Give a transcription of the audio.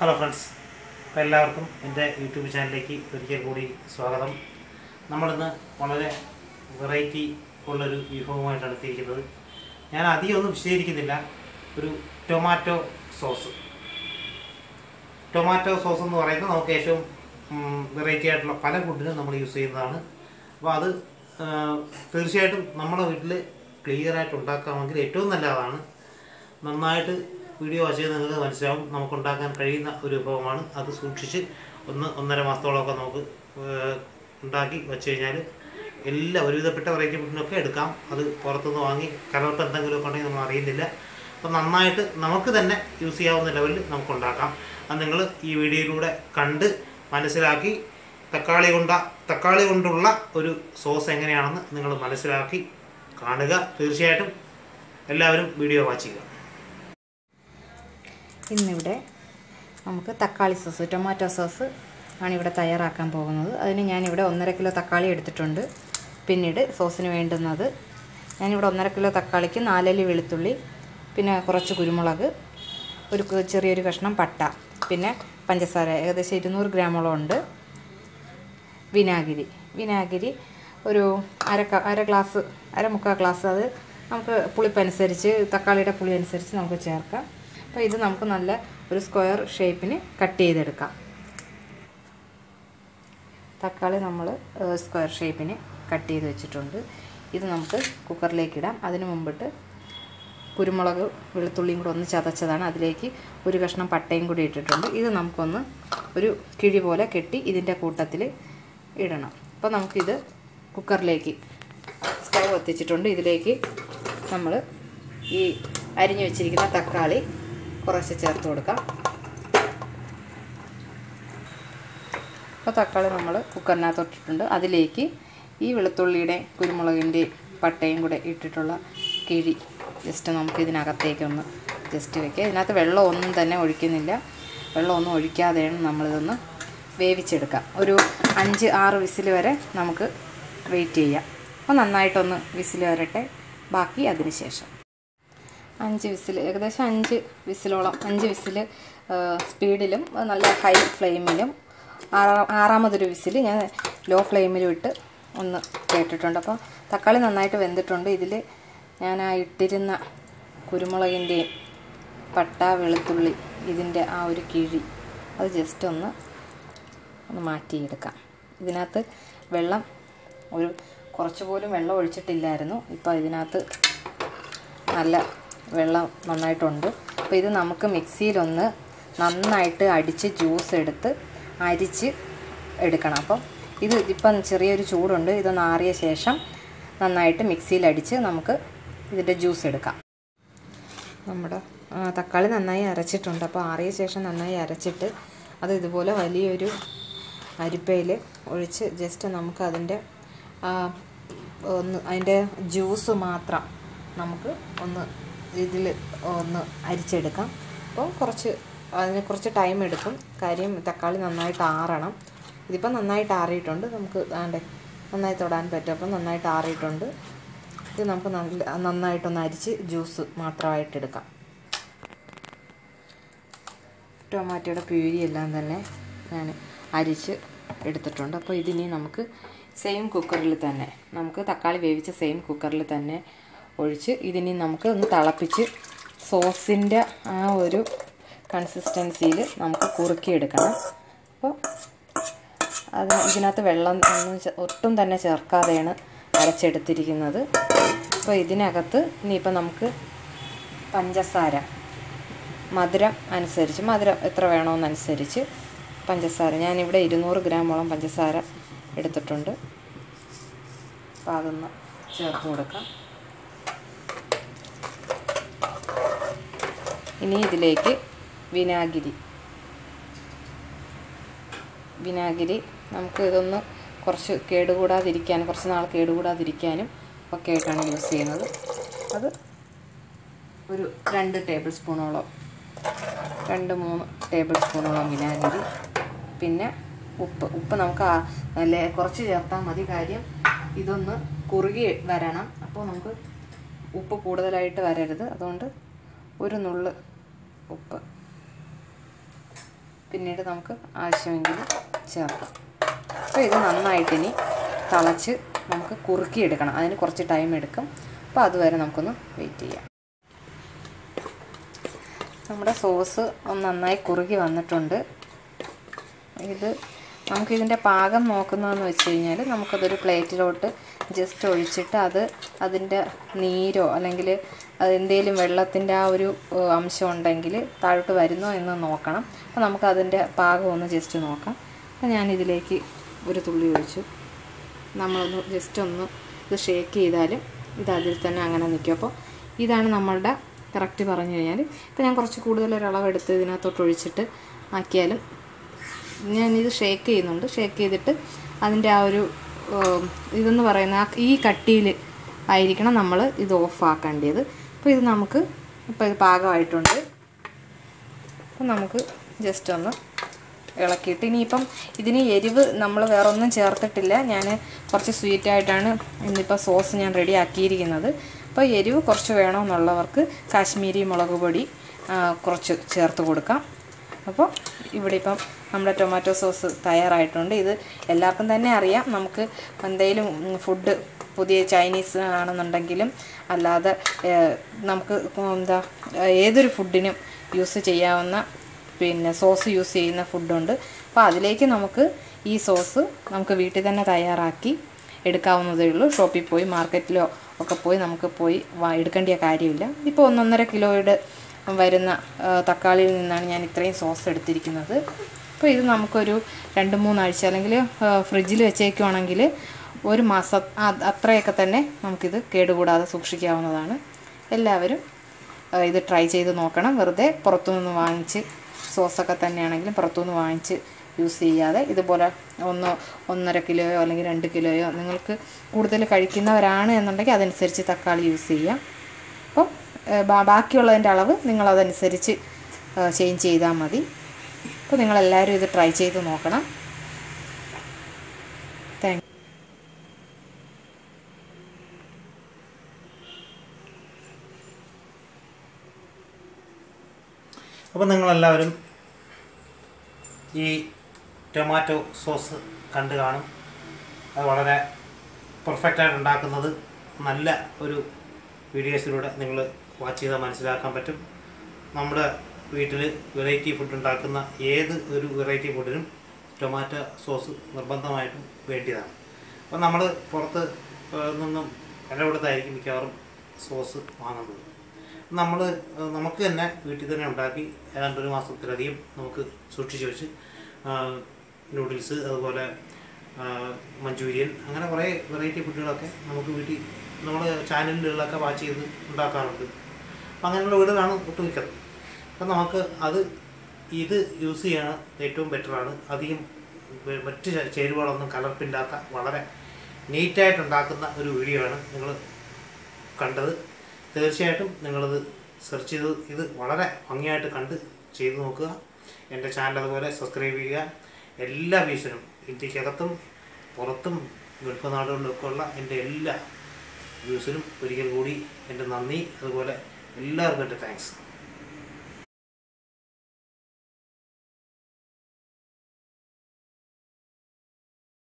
Hello friends അപ്പോൾ എല്ലാവർക്കും എന്റെ യൂട്യൂബ് ചാനലിലേക്ക് ഒരിക്കൽ കൂടി സ്വാഗതം. നമ്മളിന്ന് വളരെ വെറൈറ്റി ഉള്ളൊരു വിഭവമായിട്ടാണ് എത്തിയിരിക്കുന്നത് ഞാൻ അധികം ഒന്നും വിശദീകരിക്കുന്നില്ല. ഒരു ടൊമാറ്റോ സോസ് ടൊമാറ്റോ സോസ് എന്ന് പറയുന്നത് നമുക്ക് ഏറ്റവും വെറൈറ്റി ആയിട്ടുള്ള പല ഫുഡിനും നമ്മൾ യൂസ് ചെയ്യുന്നതാണ്. അപ്പോൾ അത് തീർച്ചയായിട്ടും നമ്മുടെ വീട്ടിൽ ക്ലിയറായിട്ട് ഉണ്ടാക്കാമെങ്കിൽ ഏറ്റവും നല്ലതാണ്. നന്നായിട്ട് വീഡിയോ വാച്ച് നിങ്ങൾക്ക് മനസ്സിലാവും. നമുക്ക് ഉണ്ടാക്കാൻ കഴിയുന്ന ഒരു വിഭവമാണ്. അത് സൂക്ഷിച്ച് ഒന്ന് ഒന്നര മാസത്തോളമൊക്കെ നമുക്ക് ഉണ്ടാക്കി വെച്ച് കഴിഞ്ഞാൽ എല്ലാ ഒരുവിധപ്പെട്ട വെറൈറ്റി ഫുഡിനൊക്കെ എടുക്കാം. അത് പുറത്തുനിന്ന് വാങ്ങി കലർത്ത് എന്തെങ്കിലുമൊക്കെ ഉണ്ടെങ്കിൽ നമ്മൾ അറിയുന്നില്ല. അപ്പം നന്നായിട്ട് നമുക്ക് തന്നെ യൂസ് ചെയ്യാവുന്ന ലെവലിൽ നമുക്ക് ഉണ്ടാക്കാം. അത് നിങ്ങൾ ഈ വീഡിയോയിലൂടെ കണ്ട് മനസ്സിലാക്കി തക്കാളി കൊണ്ട തക്കാളി കൊണ്ടുള്ള ഒരു സോസ് എങ്ങനെയാണെന്ന് നിങ്ങൾ മനസ്സിലാക്കി കാണുക. തീർച്ചയായിട്ടും എല്ലാവരും വീഡിയോ വാച്ച് ചെയ്യുക. ഇന്നിവിടെ നമുക്ക് തക്കാളി സോസ് ടൊമാറ്റോ സോസ് ആണ് ഇവിടെ തയ്യാറാക്കാൻ പോകുന്നത്. അതിന് ഞാനിവിടെ ഒന്നര കിലോ തക്കാളി എടുത്തിട്ടുണ്ട്. പിന്നീട് സോസിന് വേണ്ടുന്നത് ഞാനിവിടെ ഒന്നര കിലോ തക്കാളിക്ക് നാലല്ലി വെളുത്തുള്ളി പിന്നെ കുറച്ച് കുരുമുളക് ഒരു ചെറിയൊരു കഷ്ണം പട്ട പിന്നെ പഞ്ചസാര. ഏകദേശം ഇരുന്നൂറ് ഗ്രാമോളം ഉണ്ട്. വിനാഗിരി. വിനാഗിരി ഒരു അര അര ഗ്ലാസ് അര മുക്കാൽ ഗ്ലാസ്. അത് നമുക്ക് പുളിപ്പനുസരിച്ച് തക്കാളിയുടെ പുളി അനുസരിച്ച് നമുക്ക് ചേർക്കാം. അപ്പോൾ ഇത് നമുക്ക് നല്ല ഒരു സ്ക്വയർ ഷേപ്പിന് കട്ട് ചെയ്തെടുക്കാം. തക്കാളി നമ്മൾ സ്ക്വയർ ഷേപ്പിന് കട്ട് ചെയ്ത് വെച്ചിട്ടുണ്ട്. ഇത് നമുക്ക് കുക്കറിലേക്ക് ഇടാം. അതിന് മുമ്പിട്ട് കുരുമുളക് വെളുത്തുള്ളിയും കൂടെ ഒന്ന് ചതച്ചതാണ്. അതിലേക്ക് ഒരു കഷ്ണം പട്ടയും കൂടി ഇട്ടിട്ടുണ്ട്. ഇത് നമുക്കൊന്ന് ഒരു കിഴി പോലെ കെട്ടി ഇതിന്റെ കൂട്ടത്തിൽ ഇടണം. അപ്പോൾ നമുക്കിത് കുക്കറിലേക്ക് സ്റ്റൗ എത്തിച്ചിട്ടുണ്ട്. ഇതിലേക്ക് നമ്മൾ ഈ അരിഞ്ഞു വെച്ചിരിക്കുന്ന തക്കാളി കുറച്ച് ചേർത്ത് കൊടുക്കാം. അപ്പോൾ തക്കാളി നമ്മൾ കുക്കറിനകത്ത് ഇട്ടിട്ടുണ്ട്. അതിലേക്ക് ഈ വെളുത്തുള്ളിയുടെ കുരുമുളകിന്റെ പട്ടയും കൂടെ ഇട്ടിട്ടുള്ള കിഴി ജസ്റ്റ് നമുക്ക് ഇതിനകത്തേക്കൊന്ന് ജസ്റ്റ് വയ്ക്കുക ഇതിനകത്ത് വെള്ളം ഒന്നും തന്നെ ഒഴിക്കുന്നില്ല. വെള്ളമൊന്നും ഒഴിക്കാതെയാണ് നമ്മളിതൊന്ന് വേവിച്ചെടുക്കാം. ഒരു അഞ്ച് ആറ് വിസിൽ വരെ നമുക്ക് വെയിറ്റ് ചെയ്യാം. അപ്പോൾ നന്നായിട്ടൊന്ന് വിസിൽ വരട്ടെ. ബാക്കി അതിന് ശേഷം. അഞ്ച് വിസിൽ ഏകദേശം അഞ്ച് വിസിലോളം അഞ്ച് വിസിൽ സ്പീഡിലും നല്ല ഹൈ ഫ്ലെയിമിലും. ആറാം ആറാമതൊരു വിസിൽ ഞാൻ ലോ ഫ്ലെയിമിലും ഇട്ട് ഒന്ന് കേട്ടിട്ടുണ്ട്. അപ്പോൾ തക്കാളി നന്നായിട്ട് വെന്തിട്ടുണ്ട്. ഇതിൽ ഞാൻ ആ ഇട്ടിരുന്ന കുരുമുളകിന്റെയും പട്ട വെളുത്തുള്ളി ഇതിന്റെ ആ ഒരു കിഴി അത് ജസ്റ്റ് ഒന്ന് ഒന്ന് മാറ്റിയെടുക്കാം. ഇതിനകത്ത് വെള്ളം ഒരു കുറച്ച് പോലും വെള്ളം ഒഴിച്ചിട്ടില്ലായിരുന്നു. ഇപ്പോൾ ഇതിനകത്ത് നല്ല വെള്ളം നന്നായിട്ടുണ്ട്. അപ്പോൾ ഇത് നമുക്ക് മിക്സിയിലൊന്ന് നന്നായിട്ട് അടിച്ച് ജ്യൂസ് എടുത്ത് അരിച്ച് എടുക്കണം. അപ്പം ഇത് ഇപ്പം ചെറിയൊരു ചൂടുണ്ട്. ഇതൊന്ന് ആറിയ ശേഷം നന്നായിട്ട് മിക്സിയിൽ അടിച്ച് നമുക്ക് ഇതിന്റെ ജ്യൂസ് എടുക്കാം. നമ്മുടെ തക്കാളി നന്നായി അരച്ചിട്ടുണ്ട്. അപ്പോൾ ആറിയ ശേഷം നന്നായി അരച്ചിട്ട് അത് ഇതുപോലെ വലിയൊരു അരിപ്പയിൽ ഒഴിച്ച് ജസ്റ്റ് നമുക്ക് അതിന്റെ ഒന്ന് അതിന്റെ ജ്യൂസ് മാത്രം നമുക്ക് ഒന്ന് ഇതിൽ ഒന്ന് അരിച്ചെടുക്കാം. അപ്പോൾ കുറച്ച് അതിന് കുറച്ച് ടൈം എടുക്കും. കാര്യം തക്കാളി നന്നായിട്ട് ആറണം. ഇതിപ്പോൾ നന്നായിട്ട് ആറിയിട്ടുണ്ട്. നമുക്ക് വേണ്ടേ നന്നായി തൊടാൻ പറ്റും. അപ്പം നന്നായിട്ട് ആറിയിട്ടുണ്ട്. ഇത് നമുക്ക് നല്ല നന്നായിട്ടൊന്ന് അരിച്ച് ജ്യൂസ് മാത്രമായിട്ട് എടുക്കാം. ടൊമാറ്റോയുടെ പ്യൂരി എല്ലാം തന്നെ ഞാൻ അരിച്ച് എടുത്തിട്ടുണ്ട്. അപ്പോൾ ഇതിനി നമുക്ക് സെയിം കുക്കറിൽ തന്നെ നമുക്ക് തക്കാളി വേവിച്ച സെയിം കുക്കറിൽ തന്നെ ഒഴിച്ച് ഇതിനി നമുക്ക് ഒന്ന് തിളപ്പിച്ച് സോസിന്റെ ആ ഒരു കൺസിസ്റ്റൻസിയിൽ നമുക്ക് കുറുക്കിയെടുക്കണം. അപ്പോൾ അത് ഇതിനകത്ത് വെള്ളം ഒന്നും ഒട്ടും തന്നെ ചേർക്കാതെയാണ് അരച്ചെടുത്തിരിക്കുന്നത്. അപ്പോൾ ഇതിനകത്ത് ഇനിയിപ്പോൾ നമുക്ക് പഞ്ചസാര മധുരം അനുസരിച്ച് മധുരം എത്ര വേണമെന്നനുസരിച്ച് പഞ്ചസാര. ഞാനിവിടെ ഇരുന്നൂറ് ഗ്രാമോളം പഞ്ചസാര എടുത്തിട്ടുണ്ട്. അപ്പോൾ അതൊന്ന് ചേർത്ത് കൊടുക്കാം. ഇനി ഇതിലേക്ക് വിനാഗിരി. വിനാഗിരി നമുക്ക് ഇതൊന്ന് കുറച്ച് കേടുകൂടാതിരിക്കാനും കുറച്ച് നാൾ കേടുകൂടാതിരിക്കാനും ഒക്കെ ആയിട്ടാണ് യൂസ് ചെയ്യുന്നത്. അത് ഒരു രണ്ട് ടേബിൾ സ്പൂണോളം രണ്ട് മൂന്ന് ടേബിൾ സ്പൂണോളം വിനാഗിരി. പിന്നെ ഉപ്പ് ഉപ്പ് നമുക്ക് നല്ല കുറച്ച് ചേർത്താൽ മതി. കാര്യം ഇതൊന്ന് കുറുകി വരണം. അപ്പോൾ നമുക്ക് ഉപ്പ് കൂടുതലായിട്ട് വരരുത്. അതുകൊണ്ട് ഒരു നുള്ള് ഉപ്പ്. പിന്നീട് നമുക്ക് ആവശ്യമെങ്കിൽ ചേർക്കാം. അപ്പോൾ ഇത് നന്നായിട്ടിനി തിളച്ച് നമുക്ക് കുറുക്കിയെടുക്കണം. അതിന് കുറച്ച് ടൈം എടുക്കും. അപ്പോൾ അതുവരെ നമുക്കൊന്ന് വെയിറ്റ് ചെയ്യാം. നമ്മുടെ സോസ് ഒന്ന് നന്നായി കുറുകി വന്നിട്ടുണ്ട്. ഇത് നമുക്കിതിന്റെ പാകം നോക്കുന്നതെന്ന് വെച്ച് കഴിഞ്ഞാൽ നമുക്കതൊരു പ്ലേറ്റിലോട്ട് ജസ്റ്റ് ഒഴിച്ചിട്ട് അത് അതിന്റെ നീരോ അല്ലെങ്കിൽ എന്തെങ്കിലും വെള്ളത്തിന്റെ ആ ഒരു അംശം ഉണ്ടെങ്കിൽ താഴോട്ട് വരുന്നോ എന്ന് നോക്കണം. അപ്പോൾ നമുക്ക് അതിന്റെ പാകം ഒന്ന് ജസ്റ്റ് നോക്കാം. അപ്പോൾ ഞാനിതിലേക്ക് ഒരു തുള്ളി ഒഴിച്ചു. നമ്മളൊന്ന് ജസ്റ്റ് ഒന്ന് ഇത് ഷേക്ക് ചെയ്താലും ഇത് അതിൽ തന്നെ അങ്ങനെ നിൽക്കും അപ്പോൾ ഇതാണ് നമ്മളുടെ കറക്റ്റ് പറഞ്ഞു കഴിഞ്ഞാൽ ഇപ്പോൾ ഞാൻ കുറച്ച് എടുത്ത് ഇതിനകത്തോട്ട് ഒഴിച്ചിട്ട് ആക്കിയാലും ഞാനിത് ഷേക്ക് ചെയ്യുന്നുണ്ട്. ഷേക്ക് ചെയ്തിട്ട് അതിന്റെ ആ ഒരു ഇതെന്ന് പറയുന്ന ഈ കട്ടിയിൽ ആയിരിക്കണം നമ്മൾ ഇത് ഓഫാക്കേണ്ടത് അപ്പോൾ ഇത് നമുക്ക് ഇപ്പോൾ ഇത് പാകമായിട്ടുണ്ട്. അപ്പം നമുക്ക് ജസ്റ്റ് ഒന്ന് ഇളക്കിയിട്ട് ഇനിയിപ്പം ഇതിന് എരിവ് നമ്മൾ വേറെ ഒന്നും ചേർത്തിട്ടില്ല. ഞാൻ കുറച്ച് സ്വീറ്റായിട്ടാണ് ഇന്നിപ്പോൾ സോസ് ഞാൻ റെഡി ആക്കിയിരിക്കുന്നത്. അപ്പോൾ എരിവ് കുറച്ച് വേണമെന്നുള്ളവർക്ക് കാശ്മീരി മുളക് പൊടി കുറച്ച് ചേർത്ത് കൊടുക്കാം. അപ്പോൾ ഇവിടെ ഇപ്പം നമ്മുടെ ടൊമാറ്റോ സോസ് തയ്യാറായിട്ടുണ്ട്. ഇത് എല്ലാവർക്കും തന്നെ അറിയാം. നമുക്ക് എന്തെങ്കിലും ഫുഡ് പുതിയ ചൈനീസ് ആണെന്നുണ്ടെങ്കിലും അല്ലാതെ നമുക്ക് എന്താ ഏതൊരു ഫുഡിനും യൂസ് ചെയ്യാവുന്ന പിന്നെ സോസ് യൂസ് ചെയ്യുന്ന ഫുഡുണ്ട് അപ്പോൾ അതിലേക്ക് നമുക്ക് ഈ സോസ് നമുക്ക് വീട്ടിൽ തന്നെ തയ്യാറാക്കി എടുക്കാവുന്നതേ ഉള്ളൂ. ഷോപ്പിൽ പോയി മാർക്കറ്റിലോ ഒക്കെ പോയി നമുക്ക് പോയി എടുക്കേണ്ട കാര്യമില്ല. ഇപ്പോൾ ഒന്നൊന്നര കിലോയുടെ വരുന്ന തക്കാളിയിൽ നിന്നാണ് ഞാൻ ഇത്രയും സോസ് എടുത്തിരിക്കുന്നത്. അപ്പോൾ ഇത് നമുക്കൊരു രണ്ട് മൂന്നാഴ്ച അല്ലെങ്കിൽ ഫ്രിഡ്ജിൽ വെച്ചേക്കുവാണെങ്കിൽ ഒരു മാസം അത്രയൊക്കെ തന്നെ നമുക്കിത് കേടുകൂടാതെ സൂക്ഷിക്കാവുന്നതാണ്. എല്ലാവരും ഇത് ട്രൈ ചെയ്ത് നോക്കണം. വെറുതെ പുറത്തുനിന്ന് വാങ്ങിച്ച് സോസൊക്കെ തന്നെയാണെങ്കിലും പുറത്തുനിന്ന് വാങ്ങിച്ച് യൂസ് ചെയ്യാതെ ഇതുപോലെ ഒന്ന് ഒന്നര കിലോയോ അല്ലെങ്കിൽ രണ്ട് കിലോയോ നിങ്ങൾക്ക് കൂടുതൽ കഴിക്കുന്നവരാണ് എന്നുണ്ടെങ്കിൽ അതനുസരിച്ച് തക്കാളി യൂസ് ചെയ്യാം. ബാ- ബാക്കിയുള്ളതിന്റെ അളവ് നിങ്ങളതനുസരിച്ച് ചേഞ്ച് ചെയ്താൽ മതി. അപ്പോൾ നിങ്ങളെല്ലാവരും ഇത് ട്രൈ ചെയ്ത് നോക്കണം. താങ്ക് അപ്പോൾ നിങ്ങളെല്ലാവരും ഈ ടൊമാറ്റോ സോസ് കണ്ടു കാണും. അത് വളരെ പെർഫെക്റ്റായിട്ട് ഉണ്ടാക്കുന്നത് നല്ല ഒരു വീഡിയോസിലൂടെ നിങ്ങൾ വാച്ച് ചെയ്താൽ മനസ്സിലാക്കാൻ പറ്റും. നമ്മുടെ വീട്ടിൽ വെറൈറ്റി ഫുഡ് ഉണ്ടാക്കുന്ന ഏത് ഒരു വെറൈറ്റി ഫുഡിനും ടൊമാറ്റോ സോസ് നിർബന്ധമായിട്ടും വേണ്ടിയതാണ്. അപ്പോൾ നമ്മൾ പുറത്ത് നിന്നും വില മിക്കവാറും സോസ് വാങ്ങുന്നത്. നമ്മൾ നമുക്ക് തന്നെ വീട്ടിൽ തന്നെ ഉണ്ടാക്കി ഏതാണ്ട് ഒരു മാസത്തിലധികം നമുക്ക് സൂക്ഷിച്ച് വെച്ച് നൂഡിൽസ് അതുപോലെ മഞ്ചൂരിയൻ അങ്ങനെ കുറേ വെറൈറ്റി ഫുഡുകളൊക്കെ നമുക്ക് വീട്ടിൽ നമ്മൾ ചാനലുകളിലൊക്കെ വാച്ച് ചെയ്ത് ഉണ്ടാക്കാറുണ്ട്. അപ്പം അങ്ങനെയുള്ള വീടുകളാണ് ഒട്ടുമിക്കത്. അപ്പം നമുക്ക് അത് ഇത് യൂസ് ചെയ്യാൻ ഏറ്റവും ബെറ്ററാണ് അധികം മറ്റ് ചേരുവകളൊന്നും കലർപ്പില്ലാത്ത വളരെ നീറ്റായിട്ട് ഉണ്ടാക്കുന്ന ഒരു വീഡിയോ ആണ് നിങ്ങൾ കണ്ടത്. തീർച്ചയായിട്ടും നിങ്ങളത് സെർച്ച് ചെയ്ത് ഇത് വളരെ ഭംഗിയായിട്ട് കണ്ട് ചെയ്തു നോക്കുക. എന്റെ ചാനൽ അതുപോലെ സബ്സ്ക്രൈബ് ചെയ്യുക. എല്ലാ വ്യൂസിനും ഇന്ത്യക്കകത്തും പുറത്തും ഗൾഫ് നാടുകളിലൊക്കെ ഉള്ള എന്റെ എല്ലാ വ്യൂസിനും ഒരിക്കൽ കൂടി എന്റെ നന്ദി. അതുപോലെ എല്ലാവർക്കും എന്റെ താങ്ക്സ്